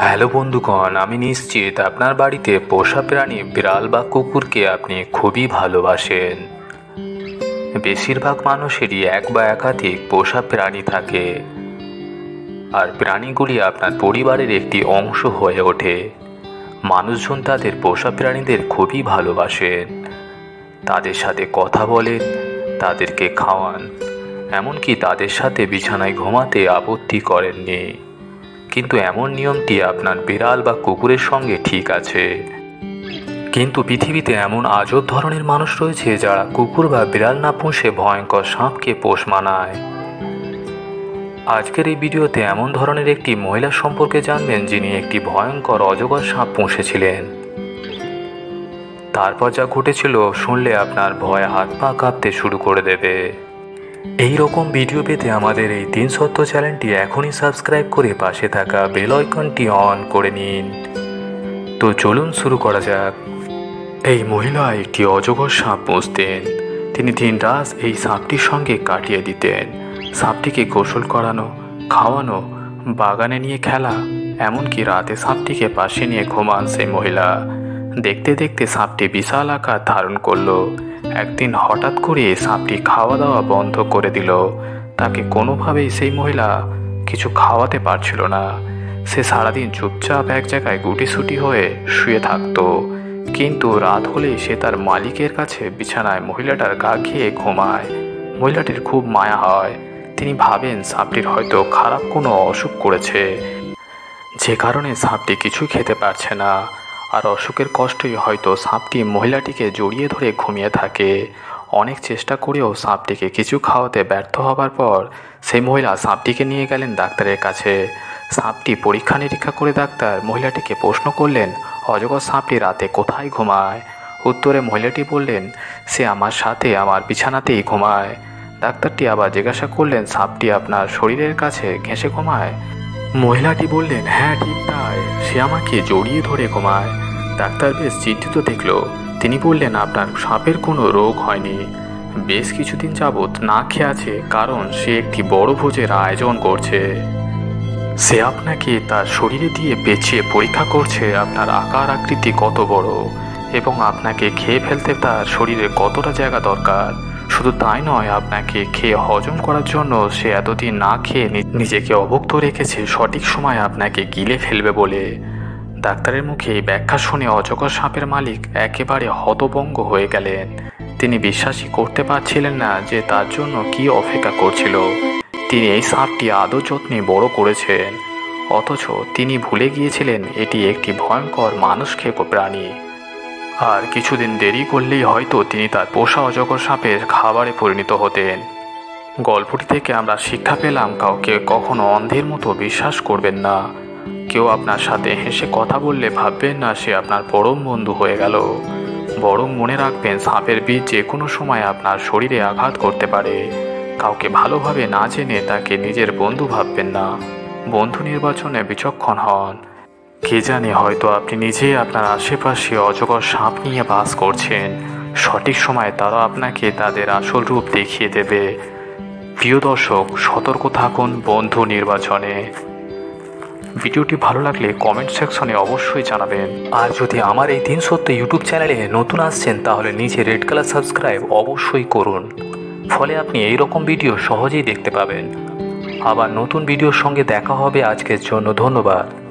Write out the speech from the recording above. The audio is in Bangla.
হ্যালো বন্ধুগণ, আমি নিশ্চিত আপনার বাড়িতে পোষা প্রাণী, বিড়াল বা কুকুরকে আপনি খুবই ভালোবাসেন। বেশিরভাগ মানুষেরই এক বা একাধিক পোষা প্রাণী থাকে। আর প্রাণীগুলি আপনার পরিবারের একটি অংশ হয়ে ওঠে। মানুষজন তাদের পোষা প্রাণীদের খুবই ভালোবাসেন। তাদের সাথে কথা বলেন, তাদেরকে খাওয়ান, এমনকি তাদের সাথে বিছানায় ঘুমাতে আপত্তি করেননি। কিন্তু এমন নিয়মটি আপনার বিড়াল বা কুকুরের সঙ্গে ঠিক আছে। কিন্তু পৃথিবীতে এমন আজব ধরনের মানুষ রয়েছে যারা কুকুর বা বিড়াল না পুষে ভয়ঙ্কর সাপকে পোষ মানায়। আজকের এই ভিডিওতে এমন ধরনের একটি মহিলা সম্পর্কে জানবেন যিনি একটি ভয়ঙ্কর অজগর সাপ পুষেছিলেন। তারপর যা ঘটেছিল, শুনলে আপনার ভয়ে হাত পা কাঁপতে শুরু করে দেবে। এই রকম ভিডিও পেতে আমাদের এই তিন সত্য চ্যানেলটি এখনই সাবস্ক্রাইব করে পাশে থাকা বেল আইকনটি অন করে নিন। তো চলুন শুরু করা যাক। এই মহিলা একটি অজগর সাপ পুষতেন তিনি দিন রাত এই সাপটির সঙ্গে কাটিয়ে দিতেন। সাপটিকে গোসল করানো, খাওয়ানো, বাগানে নিয়ে খেলা, এমনকি রাতে সাপটিকে পাশে নিয়ে ঘুমান সেই মহিলা। দেখতে দেখতে সাপটি বিশাল আকার ধারণ করল। একদিন হঠাৎ করে সাপটি খাওয়া দাওয়া বন্ধ করে দিল। তাকে কোনোভাবেই সেই মহিলা কিছু খাওয়াতে পারছিল না। সে সারাদিন চুপচাপ এক জায়গায় গুটিসুটি হয়ে শুয়ে থাকতো। কিন্তু রাত হলেই সে তার মালিকের কাছে বিছানায় মহিলাটার গা ঘিয়ে ঘুমায়। মহিলাটির খুব মায়া হয়। তিনি ভাবেন সাপটির হয়তো খারাপ কোনো অসুখ করেছে। যে কারণে সাপটি কিছু খেতে পারছে না। আর অসুখের কষ্টই হয়তো সাপটি মহিলাটিকে জড়িয়ে ধরে ঘুমিয়ে থাকে। অনেক চেষ্টা করেও সাপটিকে কিছু খাওয়াতে ব্যর্থ হবার পর সেই মহিলা সাপটিকে নিয়ে গেলেন ডাক্তারের কাছে। সাপটি পরীক্ষা নিরীক্ষা করে ডাক্তার মহিলাটিকে প্রশ্ন করলেন, অজগর সাপটি রাতে কোথায় ঘুমায়? উত্তরে মহিলাটি বললেন, সে আমার সাথে আমার বিছানাতেই ঘুমায়। ডাক্তারটি আবার জিজ্ঞাসা করলেন, সাপটি আপনার শরীরের কাছে ঘেঁষে ঘুমায়? মহিলাটি বললেন হ্যাঁ ঠিক তাই। সে আমাকে জড়িয়ে ধরে ঘুমায়। ডাক্তার বেশ চিন্তিত দেখল। তিনি বললেন, আপনার সাপের কোনো রোগ হয়নি। বেশ কিছুদিন যাবৎ না খেয়ে আছে, কারণ সে একটি বড় ভোজের আয়োজন করছে। সে আপনাকে তার শরীরে দিয়ে পেঁচিয়ে পরীক্ষা করছে, আপনার আকার আকৃতি কত বড় এবং আপনাকে খেয়ে ফেলতে তার শরীরে কতটা জায়গা দরকার। শুধু তাই নয়, আপনাকে খেয়ে হজম করার জন্য সে এতদিন না খেয়ে নিজেকে অভুক্ত রেখেছে। সঠিক সময় আপনাকে গিলে ফেলবে বলে ডাক্তারের মুখে ব্যাখ্যা শুনে অজগর সাপের মালিক একেবারে হতভঙ্গ হয়ে গেলেন। তিনি বিশ্বাসই করতে পারছিলেন না যে তার জন্য কি অপেক্ষা করছিল। তিনি এই সাপটি আদৌ যত্নে বড় করেছেন, অথচ তিনি ভুলে গিয়েছিলেন এটি একটি ভয়ঙ্কর মানুষ খেকো প্রাণী। আর কিছুদিন দেরি করলেই হয়তো তিনি তার পোষা অজগর সাপের খাবারে পরিণত হতেন। গল্পটি থেকে আমরা শিক্ষা পেলাম, কাউকে কখনো অন্ধের মতো বিশ্বাস করবেন না। কেউ আপনার সাথে হেসে কথা বললে ভাববেন না সে আপনার পরম বন্ধু হয়ে গেল। বরং মনে রাখবেন, সাপের বীজ যে কোনো সময় আপনার শরীরে আঘাত করতে পারে। কাউকে ভালোভাবে না জেনে তাকে নিজের বন্ধু ভাববেন না। বন্ধু নির্বাচনে বিচক্ষণ হন। কে জানে হয়তো আপনি নিজেই আপনার আশেপাশে অজগর সাপ নিয়ে বাস করছেন। সঠিক সময় তারা আপনাকে তাদের আসল রূপ দেখিয়ে দেবে। প্রিয় দর্শক, সতর্ক থাকুন বন্ধু নির্বাচনে। ভিডিওটি ভালো লাগলে কমেন্ট সেকশনে অবশ্যই জানাবেন। আর যদি আমার এই তিন সত্য ইউটিউব চ্যানেলে নতুন আসছেন, তাহলে নিচে রেড কালার সাবস্ক্রাইব অবশ্যই করুন। ফলে আপনি এই রকম ভিডিও সহজেই দেখতে পাবেন। আবার নতুন ভিডিওর সঙ্গে দেখা হবে আজকের জন্য। ধন্যবাদ।